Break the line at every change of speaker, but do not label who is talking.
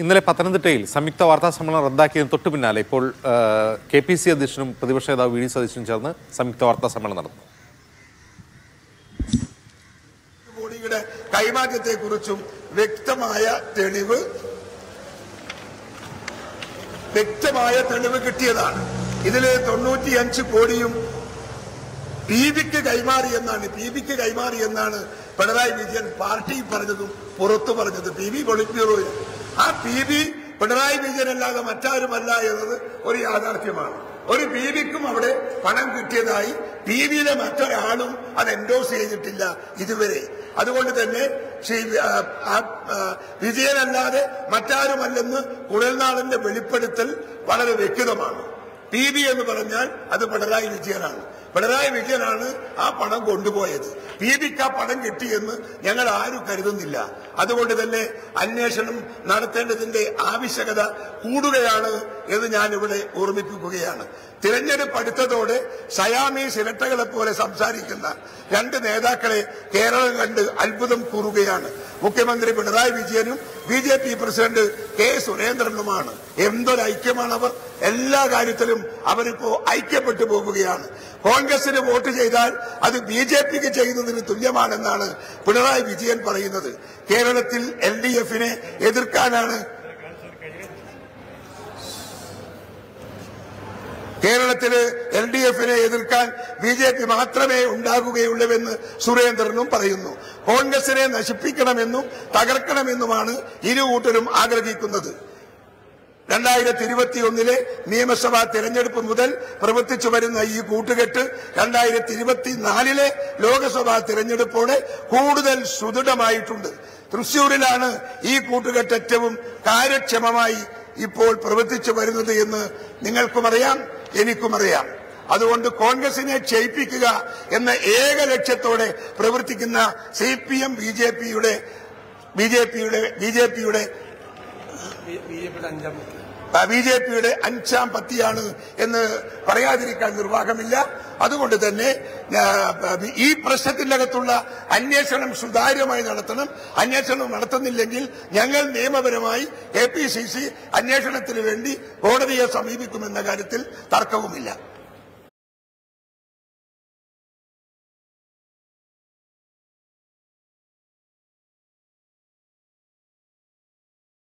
ഇന്നലെ പത്തനംതിട്ടയിൽ സംയുക്ത വാർത്താ സമ്മേളനം റദ്ദാക്കിയതിന് തൊട്ടു പിന്നാലെ ഇപ്പോൾ കെ പി സി അധ്യക്ഷനും പ്രതിപക്ഷ നേതാവ് വി ഡി സതീശനും ചേർന്ന് സംയുക്ത വാർത്താ സമ്മേളനം നടന്നു.
കോടിയുടെ കൈമാറ്റത്തെക്കുറിച്ചും വ്യക്തമായ തെളിവ് വ്യക്തമായ തെളിവ് കിട്ടിയതാണ്. ഇതിലെ തൊണ്ണൂറ്റിയഞ്ച് കോടിയും പി ബിക്ക് കൈമാറിയെന്നാണ് പി ബിക്ക് കൈമാറിയെന്നാണ് പിണറായി വിജയൻ പാർട്ടി പറഞ്ഞതും പുറത്തു പറഞ്ഞത്. പി ബി പൊളിറ്റ് ബ്യൂറോയിൽ ആ പി ബി പിണറായി വിജയനല്ലാതെ മറ്റാരുമല്ല എന്നത് ഒരു യാഥാർത്ഥ്യമാണ്. ഒരു പി ബിക്കും അവിടെ പണം കിട്ടിയതായി പി ബിയിലെ മറ്റൊരാളും അത് എൻഡോസ് ചെയ്തിട്ടില്ല ഇതുവരെ. അതുകൊണ്ട് തന്നെ വിജയനല്ലാതെ മറ്റാരുമല്ലെന്ന് കുഴൽനാടന്റെ വെളിപ്പെടുത്തൽ വളരെ വ്യക്തമാണ്. പി ബി എന്ന് പറഞ്ഞാൽ അത് പിണറായി വിജയനാണ്. പിണറായി വിജയനാണ് ആ പണം കൊണ്ടുപോയത്. പി ബിക്ക് ആ പണം കിട്ടിയെന്ന് ഞങ്ങൾ ആരും കരുതുന്നില്ല. അതുകൊണ്ട് തന്നെ അന്വേഷണം നടത്തേണ്ടതിന്റെ ആവശ്യകത കൂടുകയാണ്. എന്ന് ഇവിടെ ഓർമ്മിപ്പിക്കുകയാണ്. തിരഞ്ഞെടുപ്പ് അടുത്തതോടെ സയാമി സിരട്ടകളെ പോലെ സംസാരിക്കുന്ന രണ്ട് നേതാക്കളെ കേരളം കണ്ട് അത്ഭുതം കൂറുകയാണ്. മുഖ്യമന്ത്രി പിണറായി വിജയനും B J P president K സുരേന്ദ്രനുമാണ്. എന്തൊരു ഐക്യമാണ് അവർ എല്ലാ കാര്യത്തിലും അവരിപ്പോ ഐക്യപ്പെട്ടു പോവുകയാണ് കോൺഗ്രസിന് വോട്ട് ചെയ്താൽ അത് ബി ജെ പിക്ക് ചെയ്യുന്നതിന് തുല്യമാണെന്നാണ് പിണറായി വിജയൻ പറയുന്നത്. കേരളത്തിൽ എൽ ഡി എഫിനെ എതിർക്കാനാണ് കേരളത്തിൽ എൽ ഡി എഫിനെ എതിർക്കാൻ ബി ജെ പി മാത്രമേ ഉണ്ടാകുകയുള്ളൂവെന്ന് സുരേന്ദ്രനും പറയുന്നു. കോൺഗ്രസിനെ നശിപ്പിക്കണമെന്നും തകർക്കണമെന്നുമാണ് ഇരു കൂട്ടരും ആഗ്രഹിക്കുന്നത്. രണ്ടായിരത്തി ഇരുപത്തിയൊന്നിലെ നിയമസഭാ തെരഞ്ഞെടുപ്പ് മുതൽ പ്രവർത്തിച്ചു വരുന്ന ഈ കൂട്ടുകെട്ട് രണ്ടായിരത്തി ഇരുപത്തിനാലിലെ ലോക്സഭാ തെരഞ്ഞെടുപ്പോടെ കൂടുതൽ സുദൃഢമായിട്ടുണ്ട്. തൃശൂരിലാണ് ഈ കൂട്ടുകെട്ട് ഏറ്റവും കാര്യക്ഷമമായി ഇപ്പോൾ പ്രവർത്തിച്ചു വരുന്നത് എന്ന് നിങ്ങൾക്കും അറിയാം. എനിക്കും അറിയാം അതുകൊണ്ട് കോൺഗ്രസിനെ ക്ഷയിപ്പിക്കുക എന്ന ഏക ലക്ഷ്യത്തോടെ പ്രവർത്തിക്കുന്ന C P M B J പിയുടെ ബി ജെ പിയുടെ ബി ജെ പിയുടെ ബി ജെ പിയുടെ അഞ്ചാം പത്തിയാണ് എന്ന് പറയാതിരിക്കാൻ നിർവാഹമില്ല. അതുകൊണ്ട് തന്നെ ഈ പ്രശ്നത്തിന്റെ അകത്തുള്ള അന്വേഷണം സുതാര്യമായി നടത്തണം. അന്വേഷണം നടത്തുന്നില്ലെങ്കിൽ ഞങ്ങൾ നിയമപരമായി എ പി സി സി അന്വേഷണത്തിന് വേണ്ടി കോടതിയെ സമീപിക്കുമെന്ന കാര്യത്തിൽ തർക്കവുമില്ല.